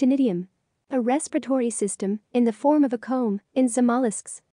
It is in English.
actinidium. A respiratory system, in the form of a comb, in some mollusks.